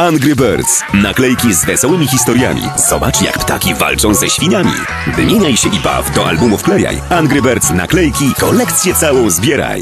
Angry Birds. Naklejki z wesołymi historiami. Zobacz, jak ptaki walczą ze świniami. Wymieniaj się i baw, do albumu wklejaj. Angry Birds naklejki, kolekcję całą zbieraj.